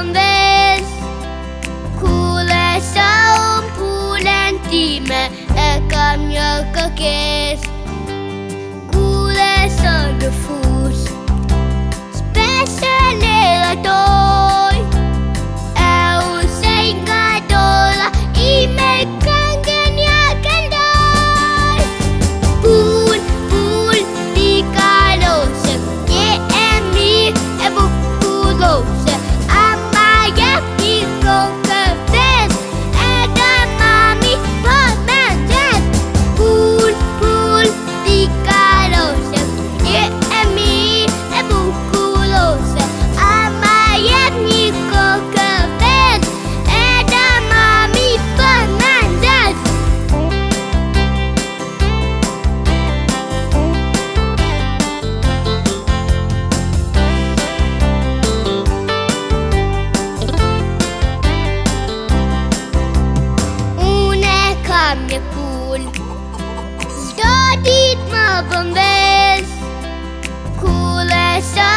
înveți Culeșa îmi pune în time E Bombez Kula sa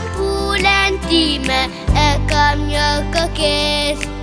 umpulan Di maakamnya kekes